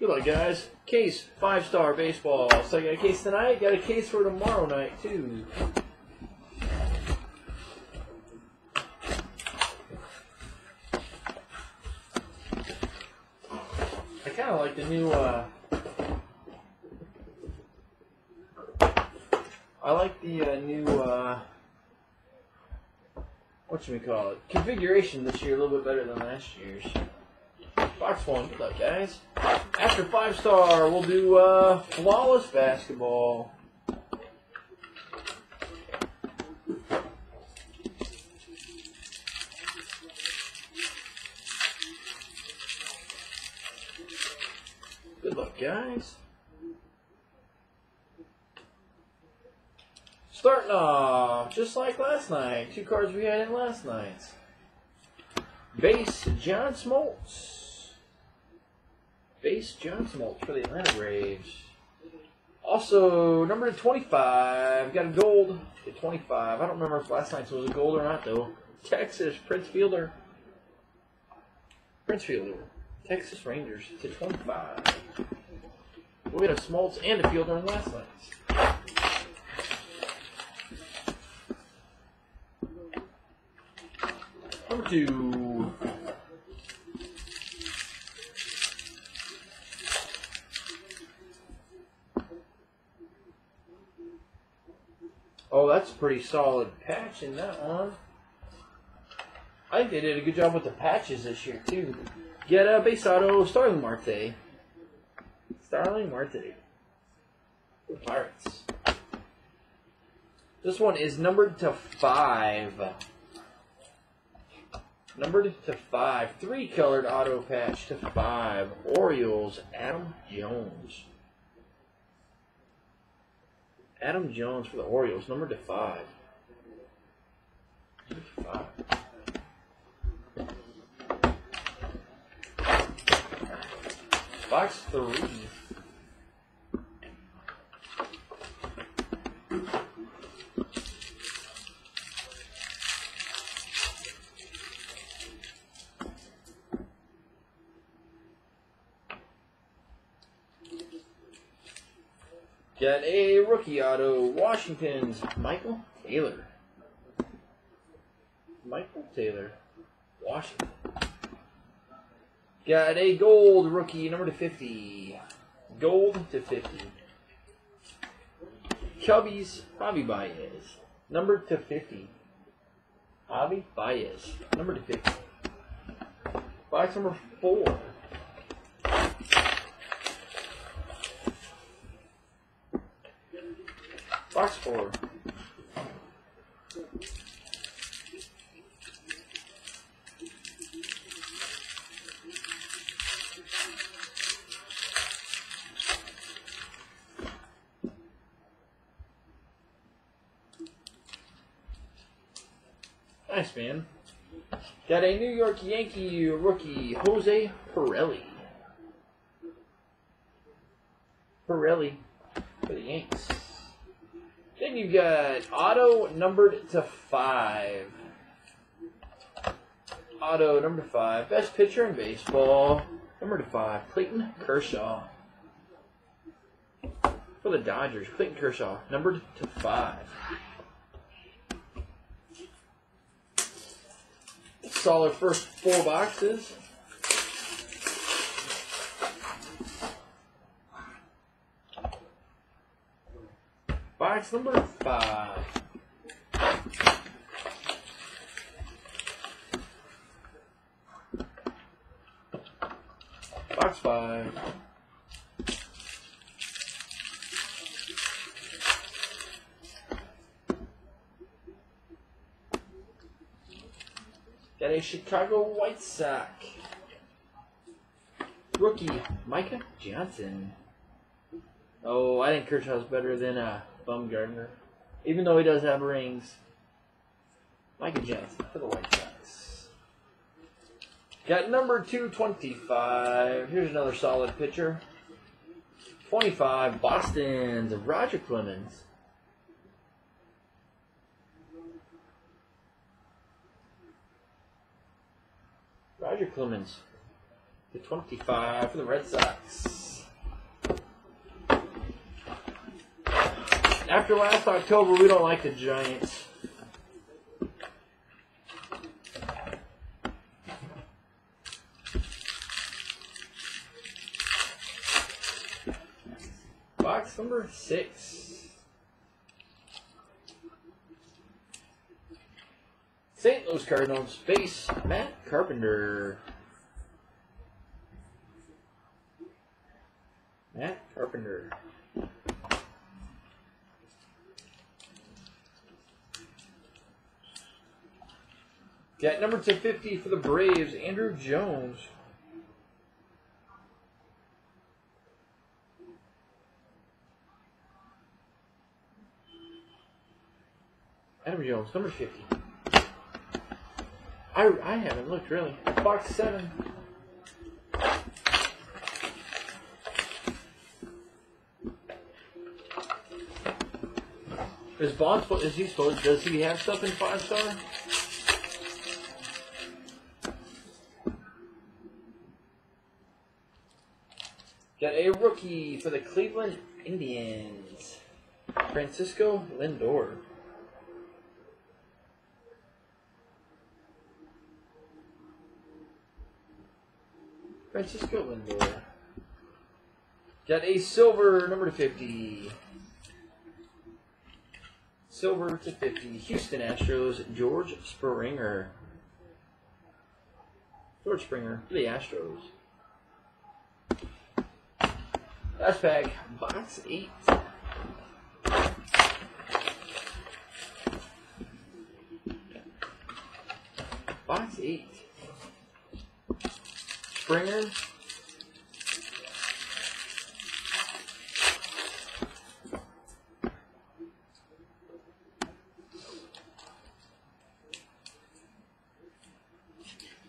Good luck, guys. Case, five star baseball. So I got a case tonight, got a case for tomorrow night, too. I kind of like the new, uh, I like the uh, new, uh, what should we call it? Configuration this year a little bit better than last year's. Box one, good luck, guys. After five star, we'll do uh, flawless basketball. Good luck, guys. Starting off, just like last night, two cards we had in last night's. Base John Smoltz. Base John Smoltz for the Atlanta Braves. Also, number to 25. Got a gold to 25. I don't remember if last night's was a gold or not, though. Texas Prince Fielder. Prince Fielder. Texas Rangers to 25. We had a Smoltz and a Fielder in last night's. Number two. Pretty solid patch in that one. I think they did a good job with the patches this year too. Get a base auto Starling Marte. Starling Marte. Pirates. This one is numbered to five. Numbered to five. Three colored auto patch to five. Orioles, Adam Jones. Adam Jones for the Orioles, numbered to five. Number to five. Box three. Got a rookie auto, Washington's Michael Taylor. Michael Taylor, Washington. Got a gold rookie, number to 50. Gold to 50. Cubbies, Javi Baez. Number to 50. Javi Baez. Number to 50. Box number 4. Box 4. Nice, man. Got a New York Yankee rookie, Jose Pirela. Pirela for the Yanks. Then you got auto numbered to five. Auto number five. Best pitcher in baseball. Number to five. Clayton Kershaw. For the Dodgers. Clayton Kershaw. Numbered to five. Solid first four boxes. Box number five. Box five. Got a Chicago White Sox. Rookie, Micah Johnson. Oh, I think Kershaw's better than uh, Bumgardner. Even though he does have rings. Micah Johnson for the White Sox. Got number 225. Here's another solid pitcher. 25, Boston's Roger Clemens. Roger Clemens. The 25 for the Red Sox. After last October, we don't like the Giants. Box number six. St. Louis Cardinals base Matt Carpenter. Matt Carpenter. Got number 250 for the Braves, Andruw Jones. Andruw Jones, number 50. I, I haven't looked really. Box 7. Is Bond? Is he supposed? Does he have stuff in five star? Got a rookie for the Cleveland Indians, Francisco Lindor. Francisco Lindor. Got a silver number to fifty. Silver to 50. Houston Astros, George Springer. George Springer for the Astros. Last pack, box 8. Box 8. Springer.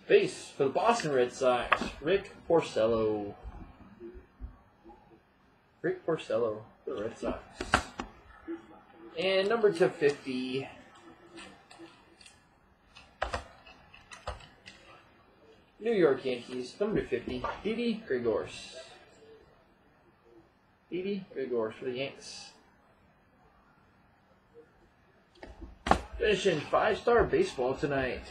Base for the Boston Red Sox, Rick Porcello. Rick Porcello for the Red Sox. And number 250. New York Yankees, number 50, Didi Gregorius. Didi Gregorius for the Yanks. Finishing five star baseball tonight.